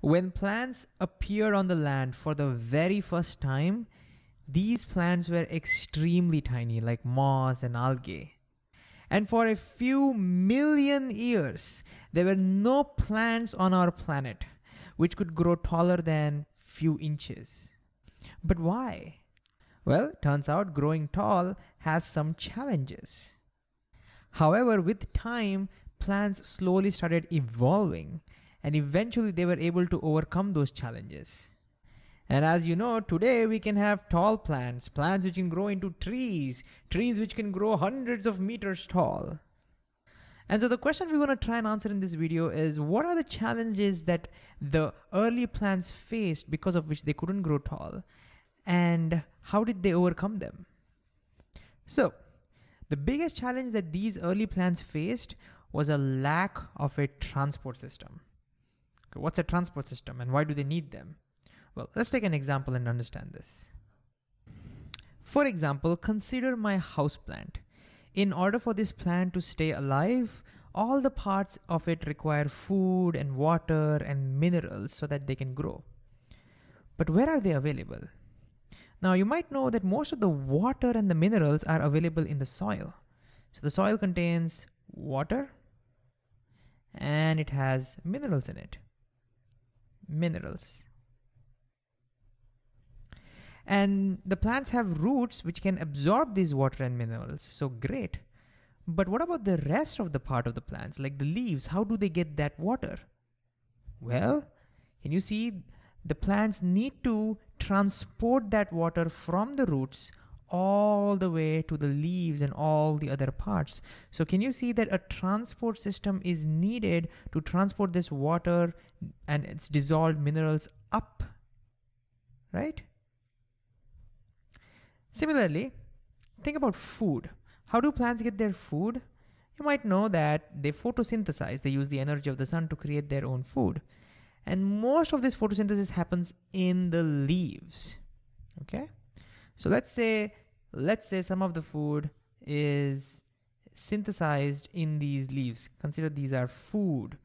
When plants appeared on the land for the very first time, these plants were extremely tiny, like moss and algae. And for a few million years, there were no plants on our planet which could grow taller than a few inches. But why? Well, turns out growing tall has some challenges. However, with time, plants slowly started evolving and eventually they were able to overcome those challenges. And as you know, today we can have tall plants, plants which can grow into trees, trees which can grow hundreds of meters tall. And so the question we're going to try and answer in this video is what are the challenges that the early plants faced because of which they couldn't grow tall and how did they overcome them? So the biggest challenge that these early plants faced was a lack of a transport system. Okay, what's a transport system and why do they need them? Well, let's take an example and understand this. For example, consider my house plant. In order for this plant to stay alive, all the parts of it require food and water and minerals so that they can grow. But where are they available? Now you might know that most of the water and the minerals are available in the soil. So the soil contains water and it has minerals in it. Minerals. And the plants have roots which can absorb these water and minerals. So great. But what about the rest of the part of the plants, like the leaves? How do they get that water? Well, can you see the plants need to transport that water from the roots all the way to the leaves and all the other parts. So can you see that a transport system is needed to transport this water and its dissolved minerals up, right? Similarly, think about food. How do plants get their food? You might know that they photosynthesize. They use the energy of the sun to create their own food. And most of this photosynthesis happens in the leaves. Okay? So let's say let's say some of the food is synthesized in these leaves. Consider these are food.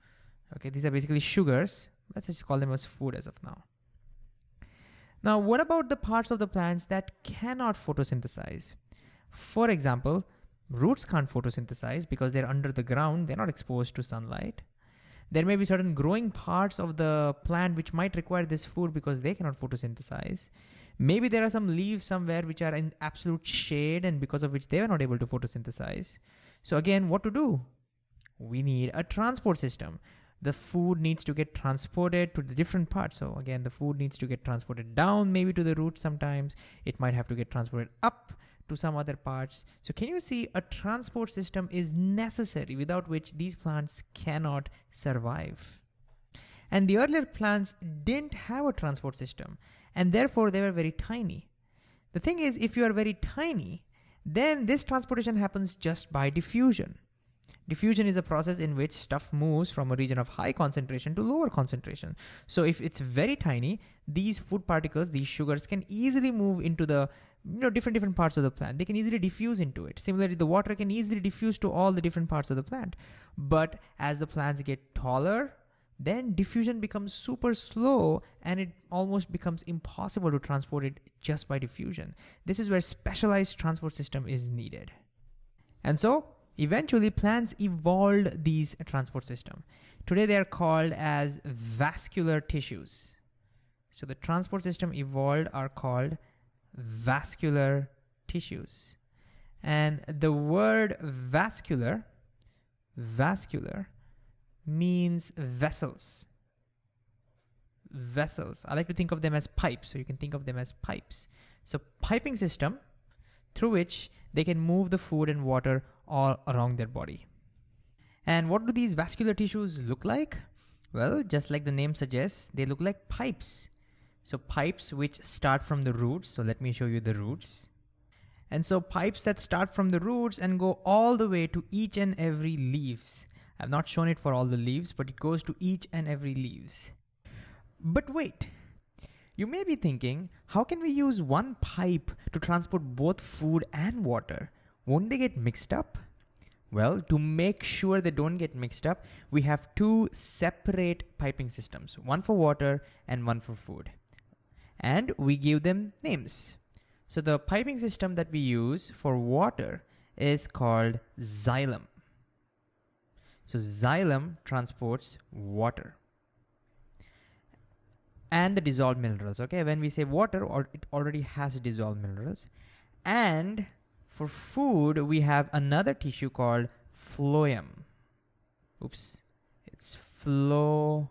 Okay, these are basically sugars. Let's just call them as food as of now. Now, what about the parts of the plants that cannot photosynthesize? For example, roots can't photosynthesize because they're under the ground, they're not exposed to sunlight. There may be certain growing parts of the plant which might require this food because they cannot photosynthesize. Maybe there are some leaves somewhere which are in absolute shade and because of which they are not able to photosynthesize. So again, what to do? We need a transport system the food needs to get transported to the different parts. So again, the food needs to get transported down maybe to the root sometimes. It might have to get transported up to some other parts. So can you see a transport system is necessary without which these plants cannot survive. And the earlier plants didn't have a transport system and therefore they were very tiny. The thing is, if you are very tiny, then this transportation happens just by diffusion. Diffusion is a process in which stuff moves from a region of high concentration to lower concentration. So if it's very tiny, these food particles, these sugars can easily move into the you know different different parts of the plant. They can easily diffuse into it. Similarly, the water can easily diffuse to all the different parts of the plant. But as the plants get taller, then diffusion becomes super slow and it almost becomes impossible to transport it just by diffusion. This is where specialized transport system is needed. And so Eventually, plants evolved these transport system. Today, they are called as vascular tissues. So the transport system evolved are called vascular tissues. And the word vascular, vascular, means vessels. Vessels. I like to think of them as pipes, so you can think of them as pipes. So piping system through which they can move the food and water all around their body. And what do these vascular tissues look like? Well, just like the name suggests, they look like pipes. So pipes which start from the roots. So let me show you the roots. And so pipes that start from the roots and go all the way to each and every leaves. I've not shown it for all the leaves, but it goes to each and every leaves. But wait, you may be thinking, how can we use one pipe to transport both food and water? Won't they get mixed up? Well, to make sure they don't get mixed up, we have two separate piping systems, one for water and one for food. And we give them names. So the piping system that we use for water is called xylem. So xylem transports water and the dissolved minerals. Okay, when we say water, it already has dissolved minerals. And for food, we have another tissue called phloem. Oops, it's phloem.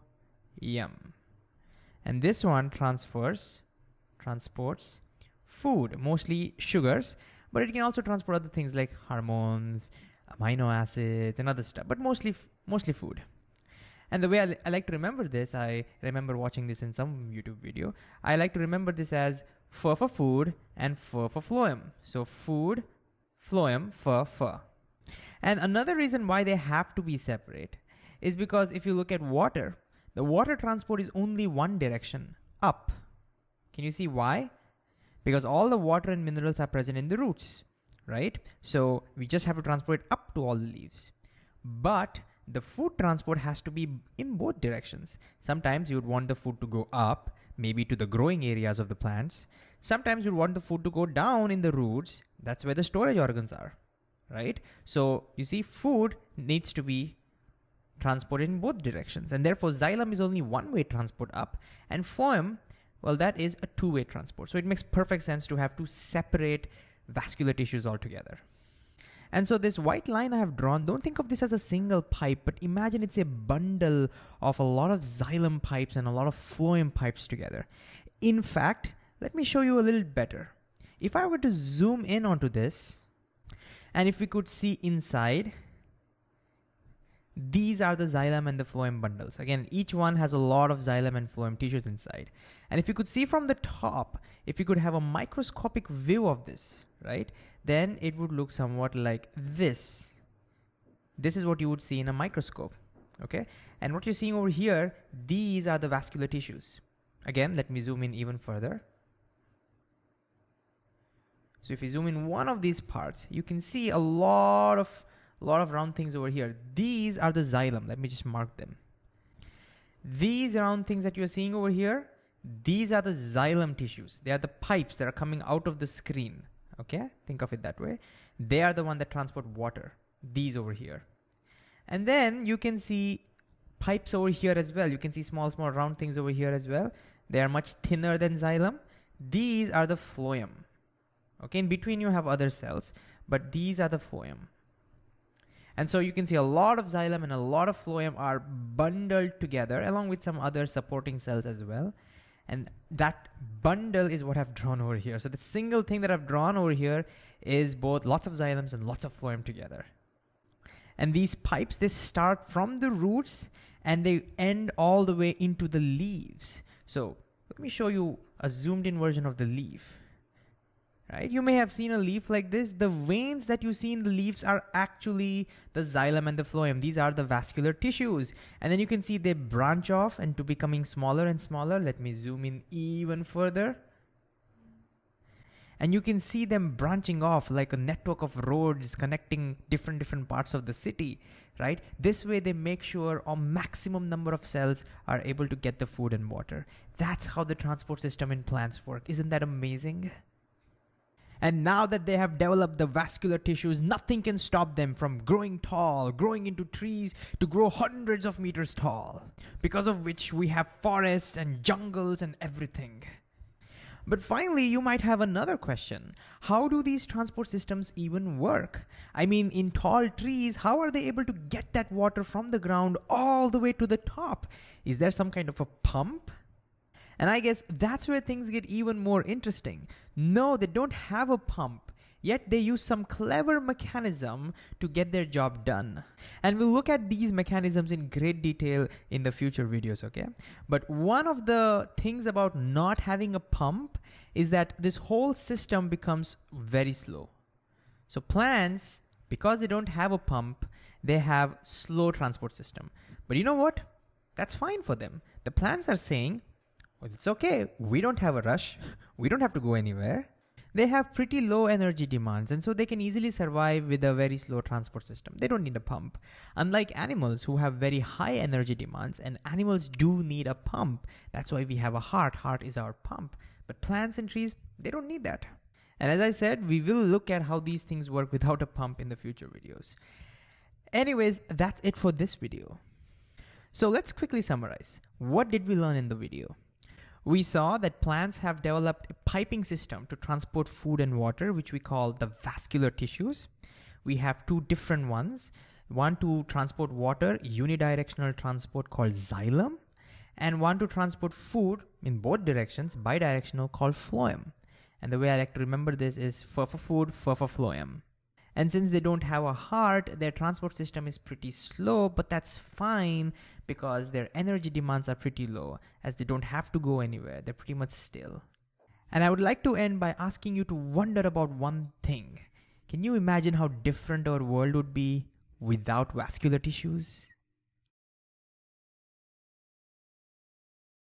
And this one transfers, transports food, mostly sugars, but it can also transport other things like hormones, amino acids, and other stuff, but mostly, mostly food. And the way I, I, like to remember this, I remember watching this in some YouTube video. I like to remember this as F for food and F for phloem. So food, phloem, F, F. And another reason why they have to be separate is because if you look at water, the water transport is only one direction, up. Can you see why? Because all the water and minerals are present in the roots, right? So we just have to transport it up to all the leaves. But the food transport has to be in both directions. Sometimes you would want the food to go up, maybe to the growing areas of the plants. Sometimes you'd want the food to go down in the roots. That's where the storage organs are, right? So you see, food needs to be transported in both directions. And therefore, xylem is only one way transport up, and phloem, well, that is a two way transport. So it makes perfect sense to have two separate vascular tissues altogether. And so this white line I have drawn, don't think of this as a single pipe, but imagine it's a bundle of a lot of xylem pipes and a lot of phloem pipes together. In fact, let me show you a little better. If I were to zoom in onto this, and if we could see inside, these are the xylem and the phloem bundles. Again, each one has a lot of xylem and phloem tissues inside. And if you could see from the top, if you could have a microscopic view of this, right? Then it would look somewhat like this. This is what you would see in a microscope, okay? And what you're seeing over here, these are the vascular tissues. Again, let me zoom in even further. So if you zoom in one of these parts, you can see a lot of a lot of round things over here. These are the xylem. Let me just mark them. These round things that you're seeing over here, these are the xylem tissues. They are the pipes that are coming out of the screen. Okay, think of it that way. They are the one that transport water, these over here. And then you can see pipes over here as well. You can see small, small round things over here as well. They are much thinner than xylem. These are the phloem. Okay, in between you have other cells, but these are the phloem. And so you can see a lot of xylem and a lot of phloem are bundled together along with some other supporting cells as well. And that bundle is what I've drawn over here. So the single thing that I've drawn over here is both lots of xylems and lots of phloem together. And these pipes, they start from the roots and they end all the way into the leaves. So let me show you a zoomed in version of the leaf right? You may have seen a leaf like this. The veins that you see in the leaves are actually the xylem and the phloem. These are the vascular tissues. And then you can see they branch off into becoming smaller and smaller. Let me zoom in even further. And you can see them branching off like a network of roads connecting different different parts of the city, right? This way they make sure a maximum number of cells are able to get the food and water. That's how the transport system in plants work. Isn't that amazing? And now that they have developed the vascular tissues, nothing can stop them from growing tall, growing into trees to grow hundreds of meters tall. Because of which we have forests and jungles and everything. But finally, you might have another question. How do these transport systems even work? I mean, in tall trees, how are they able to get that water from the ground all the way to the top? Is there some kind of a pump? And I guess that's where things get even more interesting. No, they don't have a pump, yet they use some clever mechanism to get their job done. And we'll look at these mechanisms in great detail in the future videos, okay? But one of the things about not having a pump is that this whole system becomes very slow. So plants, because they don't have a pump, they have slow transport system. But you know what? That's fine for them. The plants are saying, it's okay. We don't have a rush. We don't have to go anywhere. they have pretty low energy demands and so they can easily survive with a very slow transport system. They don't need a pump. Unlike animals who have very high energy demands and animals do need a pump. That's why we have a heart. Heart is our pump. But plants and trees, they don't need that. And as I said, we will look at how these things work without a pump in the future videos. Anyways, that's it for this video. So let's quickly summarize. What did we learn in the video? We saw that plants have developed a piping system to transport food and water, which we call the vascular tissues. We have two different ones. One to transport water, unidirectional transport called xylem, and one to transport food in both directions, bidirectional called phloem. And the way I like to remember this is for for food, for for phloem. And since they don't have a heart, their transport system is pretty slow, but that's fine because their energy demands are pretty low as they don't have to go anywhere. They're pretty much still. And I would like to end by asking you to wonder about one thing. Can you imagine how different our world would be without vascular tissues?